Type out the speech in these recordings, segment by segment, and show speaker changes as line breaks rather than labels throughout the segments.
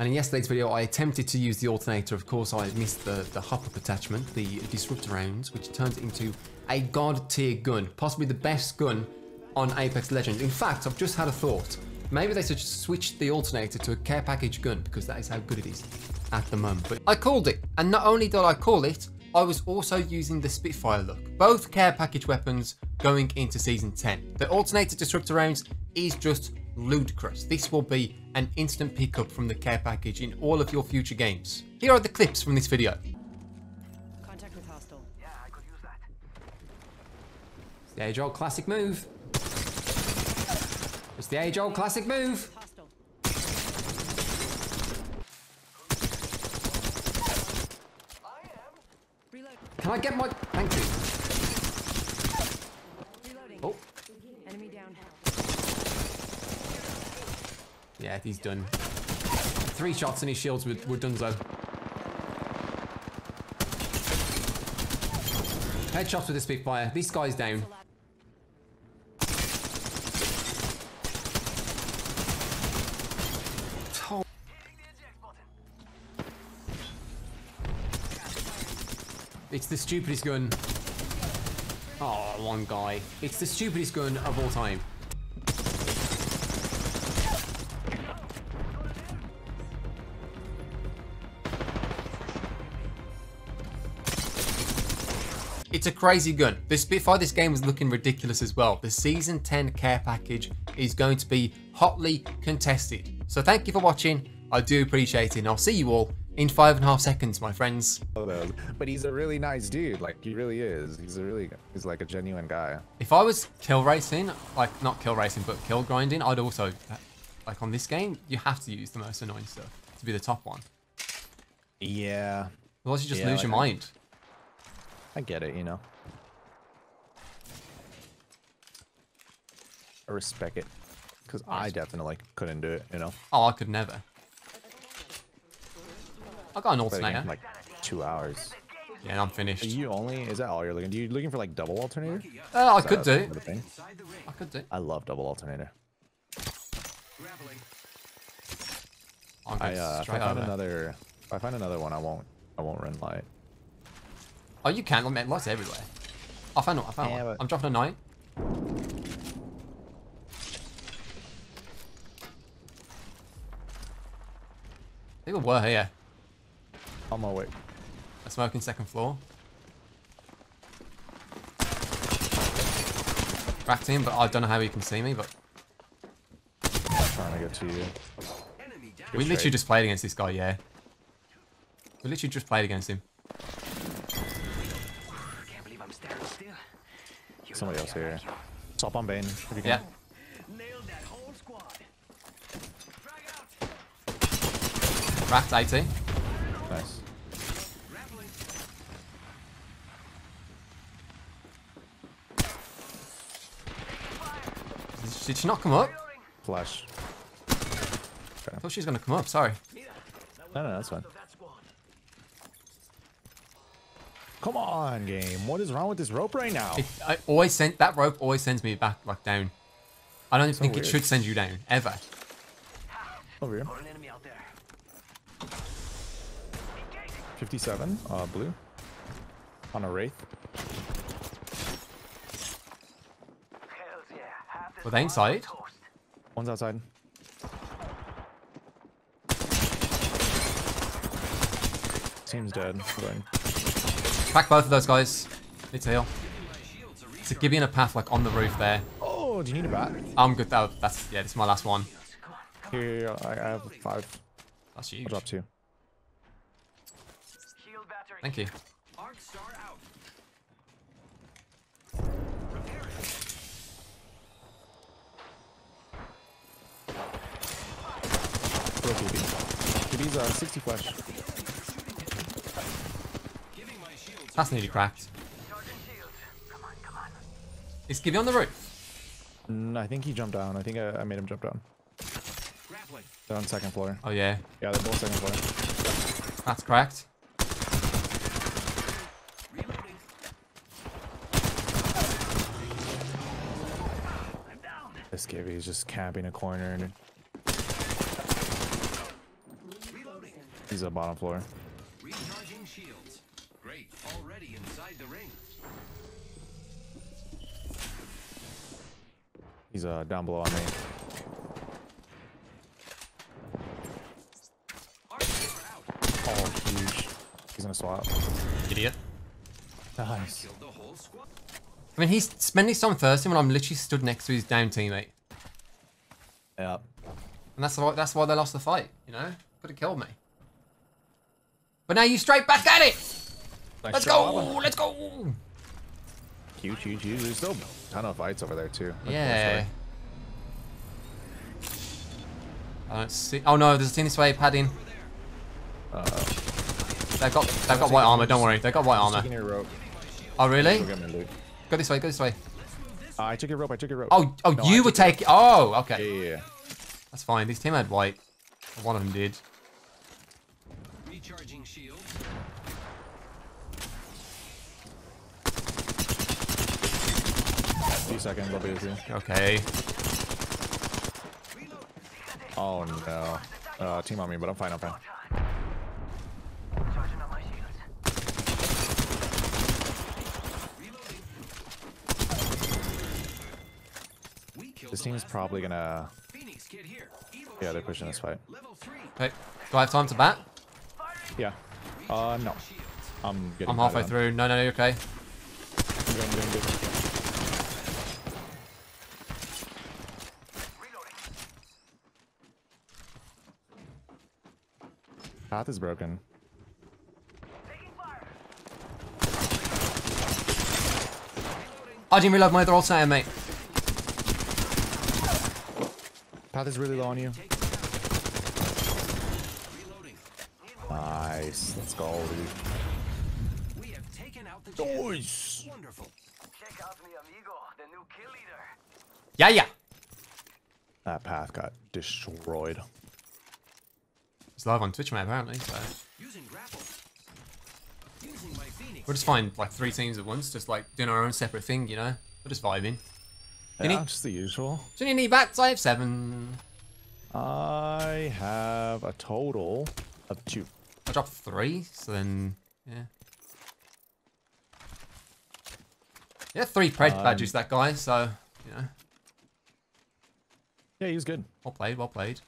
And in yesterday's video, I attempted to use the alternator. Of course, I missed the, the hop-up attachment, the disruptor rounds, which turns into a god tier gun, possibly the best gun on Apex Legends. In fact, I've just had a thought. Maybe they should switch the alternator to a care package gun because that is how good it is at the moment. But I called it, and not only did I call it, I was also using the Spitfire look. Both care package weapons going into Season 10. The alternator disruptor rounds is just ludicrous. This will be an instant pickup from the care package in all of your future games. Here are the clips from this video.
Contact with hostile.
Yeah, I could use that.
It's the age-old classic move. It's the age-old classic move.
Hostile.
Can I get my... Thank you.
Reloading.
Oh,
Enemy down.
Yeah, he's done. Three shots and his shields were, were done so. Headshots with the Spitfire. This guy's down. Oh. It's the stupidest gun. Oh, one guy. It's the stupidest gun of all time. It's a crazy gun. The Spitfire this game was looking ridiculous as well. The Season 10 care package is going to be hotly contested. So thank you for watching. I do appreciate it and I'll see you all in five and a half seconds, my friends.
But he's a really nice dude. Like he really is. He's a really he's like a genuine guy.
If I was kill racing, like not kill racing, but kill grinding, I'd also, like on this game, you have to use the most annoying stuff to be the top one.
Yeah,
Otherwise you just
Yeah,
lose your
like-
mind.
I get it. You know. I respect it, because I definitely couldn't do it. You know.
Oh, I could never. I got an alternator.
like two hours.
Yeah, and I'm finished.
Are you only? Is that all you're looking? Do you looking for like double alternator?
Uh, I could do. I could do.
I love double alternator. I uh, if I find another, if I find another one, I won't. I won't run light.
Oh, you can. I mean, lights everywhere. Oh, I found one. I found
Yeah,
one. I'm dropping a nine. People were here.
On my way.
A smoking second floor. Cracked him, but I don't know how he can see me, but
Trying to get to you.
we literally just played against this guy, yeah. We literally just played against him.
Somebody else here. Stop on Bane. If you can.
Yeah.
Nailed that whole squad. Frag out.
Cracked 80.
Nice.
Did she not come up?
Flash.
I thought she was going to come up, sorry.
No, no, that's fine.
That squad.
Come on, game. What is wrong with this rope right now?
It, I always send that rope always sends me back like down. I don't think
weird.
it should send you down ever.
Over here.
Got an enemy out there.
57. Uh, blue. On a wraith.
Hells yeah. Half the
Were they inside?
One's outside. Seems dead. But
Crack both of those guys. It's heal. So Gibeon a path like on the roof there.
oh, do you need a bat?
I'm good though. That's yeah. This is my last one.
Here, I, I have five.
That's
I'll
huge.
drop two.
Thank you.
Arc star out.
Throw TB. TB's uh, 60 flash.
That's nearly cracked.
Charging shields. Come on.
Is Gibeon on the roof?
Mm, I think he jumped down. I think I, I made him jump down. They're on second floor.
Oh yeah.
Yeah, they're both second floor.
That's cracked.
This Gibby is just camping a corner and He's a bottom floor.
Recharging shields. Great. Already inside the ring.
He's uh down below on me.
Arc star out.
Oh, huge. He's gonna swap.
Idiot.
Nice.
Killed the whole squad.
I mean, he's spending his time thirsty when I'm literally stood next to his down teammate.
Yep.
And that's why, that's why they lost the fight, you know? Could have killed me. But now you straight back at it!
Nice
Let's
job.
go! Let's go!
Huge, huge, huge. There's still a ton of fights over there too.
Yeah. I don't see. Oh no, there's a team this way, padding.
Uh,
They've got they've got white armor. Don't worry, they've got white armor.
your rope.
Oh really?
Go get my loot.
Go this way. Go this way.
Uh, I took your rope. I took your rope.
Oh oh,
No,
you were taking. Oh
Yeah,
okay,
yeah, yeah.
that's fine. This team had white. One of them did.
Recharging shields.
Seconds. I'll be with you.
Okay.
Oh no. Uh, team on me, but I'm fine. I'm fine.
Up my shields.
We killed
This team's
last
probably gonna.
Phoenix kit here. Evo
Yeah, they're pushing this fight.
Okay. Do I have time to bat?
Yeah. Uh, no. I'm getting.
I'm halfway through. No, no, you're okay.
I'm good, I'm good, I'm good. Path is broken.
I didn't reload my other alternator, mate.
Path is really low on you. Nice. Let's go, dude.
We have taken out the.
Nice.
Wonderful.
Check out mi amigo, the new kill leader.
Yeah, yeah.
That path got destroyed.
It's live on Twitch, mate. Apparently, so
Using grapple. Using my Phoenix.
we'll just find like three teams at once, just like doing our own separate thing, you know. We're just vibing. You
Yeah,
need-
just the usual.
Do you need bats? I have seven.
I have a total of two.
I dropped three, so then yeah. Yeah, three pred
Um,
badges that guy, so you know,
Yeah, he was good.
well played, well played.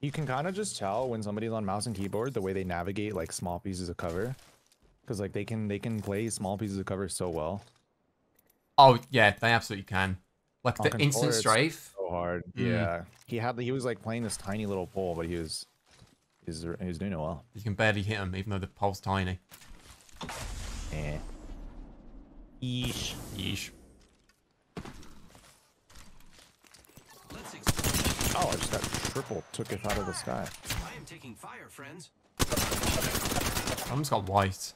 You can kind of just tell when somebody's on mouse and keyboard the way they navigate like small pieces of cover, because like they can they can play small pieces of cover so well.
Oh yeah, they absolutely can. Like
On
the instant strafe.
So hard.
Mm.
Yeah, he had he was like playing this tiny little pole, but he was he was, he was doing it well.
You can barely hit him, even though the pole's tiny.
Eh. Yeesh.
Yeesh.
Oh, I just got triple took it out of the sky.
I am taking fire, friends.
I'm just got white.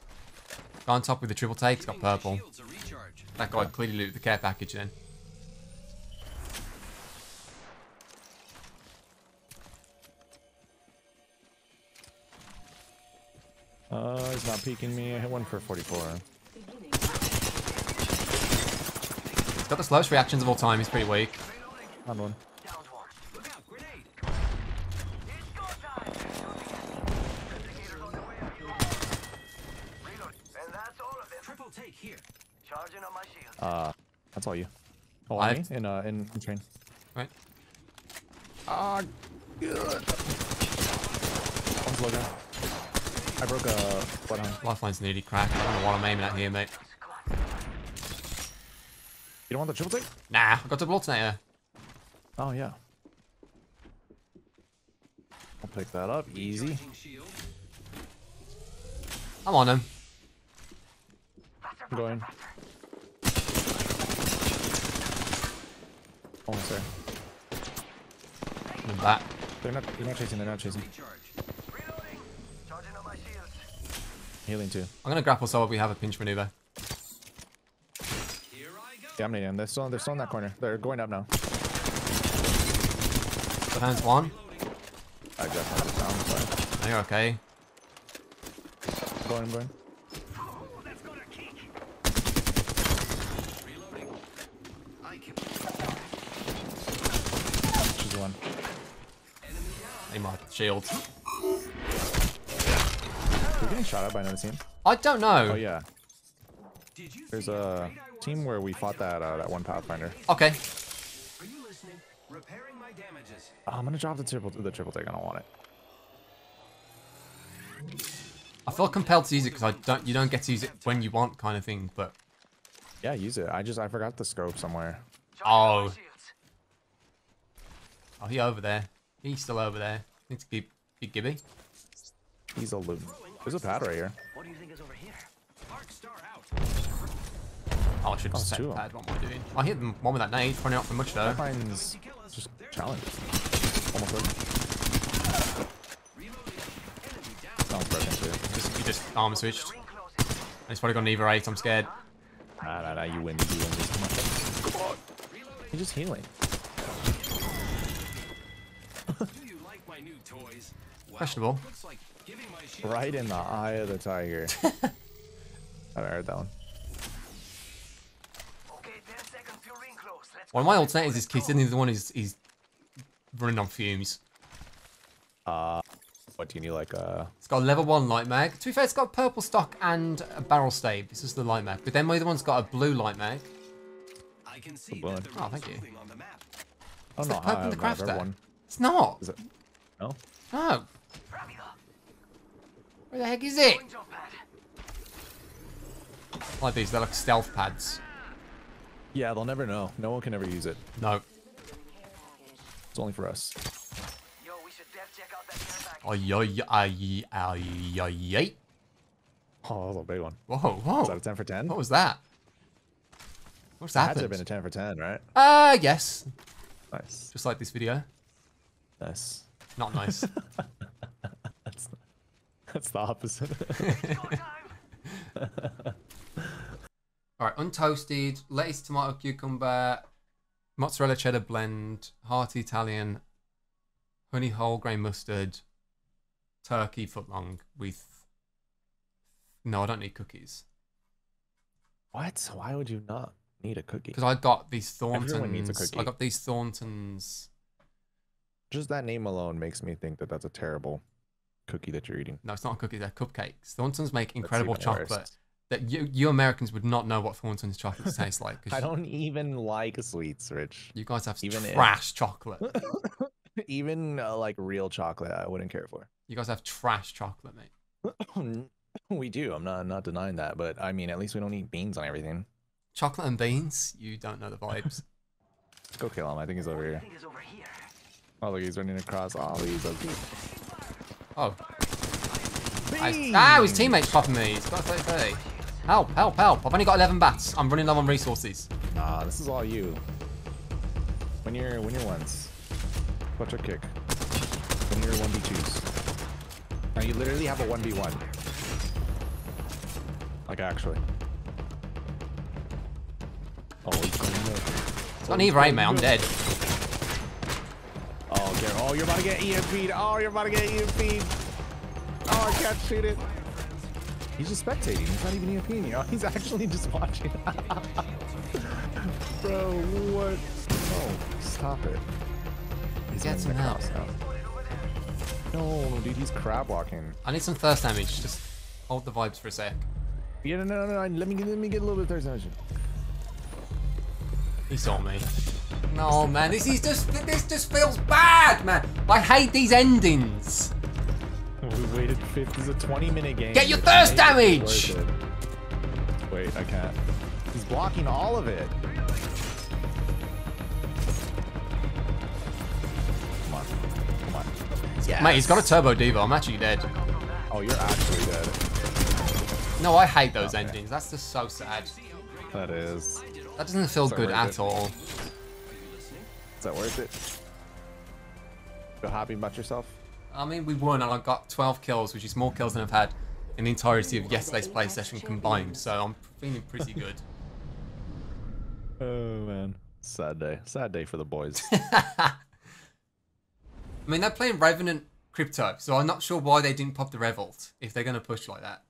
Guy on top with the triple take, he's got purple.
shields a recharge.
That guy clearly looted the care package then.
Uh, he's not peeking me. I hit one for 44.
He's got the slowest reactions of all time, he's pretty weak.
Found one.
One.
Look out, grenade.
It's go time. Investigators on the way, amigo. Reload. And that's all of them.
Triple take here.
Charging on my shield.
Uh, that's all you. Oh,
I-
on me? In uh, in, in train.
Right?
Ah, good. One's low down. I broke a bloodhound.
Lifeline's nearly cracked. I don't know what I'm aiming at here, mate.
You don't want the triple take?
Nah, I got double alternator.
Oh yeah. I'll pick that up. Easy.
I'm on him.
I'm going. Almost there.
I'm back.
They're not. They're not chasing. They're not chasing.
Recharge.
Reloading. Charging on my shields.
Healing too.
I'm gonna grapple so we have a pinch maneuver.
Here I go.
Yeah, I'm nading. They're still. They're still in that corner. They're going up now.
The hands one.
I had it down. Sorry.
You're okay.
I'm going. I'm going.
Ooh, that's gonna kick.
Reloading. I can.
She's one.
Enemy.
Aim my shield.
We're getting shot at by another team.
I don't know.
Oh yeah. There's a
great I was?
team where we fought that uh, that one Pathfinder.
Okay.
Are you listening? Repairing my damages.
Oh, I'm gonna drop the triple the triple take. I don't want it.
I feel compelled to use it because I don't. You don't get to use it when you want, kind of thing. But
Yeah, use it. I just I forgot the scope somewhere.
Oh.
Shields.
oh, he over there. He's still over there. Need to keep big Gibby.
He's a loot. There's a pad right here.
What do you think is over here?
Arc star out.
Oh, I should
Oh,
just
it's
set
two of
pad. What am I doing? I hit them one with that nade. Probably not for much though.
Pathfinder's just challenge. Almost broken.
Reloading. Enemy down.
Sounds broken too.
Just, you just armor switched.
Ring closing.
And It's probably got an Eva 8. I'm scared.
Nah, nah, nah. You win. You win. Come on. Come on. He's just healing.
Questionable.
Like giving my shield
Right in the eye of the tiger. I heard that one.
Okay, 10 seconds till ring close. Let's
One of
go.
my alternatives is Keith. The other one is is running on fumes.
Uh, what do you need? Like uh,
It's got a level one light mag. To be fair, it's got purple stock and a barrel stave. This is the light mag. But then my other one's got a blue light mag.
I can see the
one. Oh, thank you.
on the map.
oh
It's
no,
the purple the
have
crafter.
one.
It's not.
Is it? No.
No.
Rápido.
Where the heck is it?
Going.
Like these, they're like stealth pads.
Yeah, they'll never know. No one can ever use it.
No.
It's only for us.
Yo, we should def check out that
ay, ay, ay.
Oh, that was a big one.
Whoa, whoa.
Is that a 10 for 10?
What was that? What's
That had to have been a 10 for 10, right?
Uh, yes.
Nice.
Just like this video.
Nice.
Not nice.
That's, that's the opposite.
Go time.
Alright, untoasted, lettuce, tomato, cucumber, mozzarella cheddar blend, hearty Italian, honey whole grain mustard, turkey footlong with. No, I don't need cookies.
what? Why would you not need a cookie?
Because I got these
Everyone needs a
Thorntons. I got these Thorntons.
Just that name alone makes me think that that's a terrible cookie that you're eating.
No, it's not cookies, they're cupcakes. Thorntons make incredible chocolate.
worse.
That you, you Americans would not know what Thorntons chocolates taste like. 'cause
I don't even like sweets, Rich.
You guys have
even if-
trash chocolate.
even uh, like real chocolate, I wouldn't care for.
You guys have trash chocolate, mate.
we do. I'm not I'm not denying that, but I mean, at least we don't eat beans on everything.
Chocolate and beans, you don't know the vibes.
Go kill him. I think he's over
I
here.
think it's over here.
Oh, look, he's running across. Oh, he's okay.
Oh. I, ah, his teammate's popping me. He's got 30 Help, help, help. I've only got 11 bats. I'm running low on resources.
Nah, this is all you. When you're when you're ones, clutch or kick. When you're one v twos. Now you literally have a one v one. Like actually. Oh, he's going in there.
It's an Eva 8, mate. I'm dead.
Oh, Oh, you're about to get EMP'd. Oh, you're about to get EMP'd. Oh, I can't shoot it. He's just spectating. He's not even EMPing you. He's actually just watching. Bro, what? Oh, stop it. He's
Get some help.
now. No, dude, he's crab walking.
I need some thirst damage. Just hold the vibes for a sec.
Yeah, no, no, no, no. Let me get, let me get a little bit of thirst damage.
He saw me. No, man. This is just this just feels bad, man. I hate these endings.
We waited 50. This is a 20 minute game.
Get your thirst damage!
Wait, I can't. He's blocking all of it. Come on. Come on. Yes.
Mate, he's got a turbo diva. I'm actually dead.
Oh, you're actually dead.
No, I hate those endings. That's just so sad.
That is.
That doesn't feel
So
good at all.
Is that worth it? Feel happy about yourself?
I mean, we won and I got 12 kills, which is more kills than I've had in the entirety of yesterday's play session combined. So I'm feeling pretty good.
Oh, man. Sad day. Sad day for the boys.
I mean, they're playing Revenant Crypto, so I'm not sure why they didn't pop the Revolt if they're going to push like that.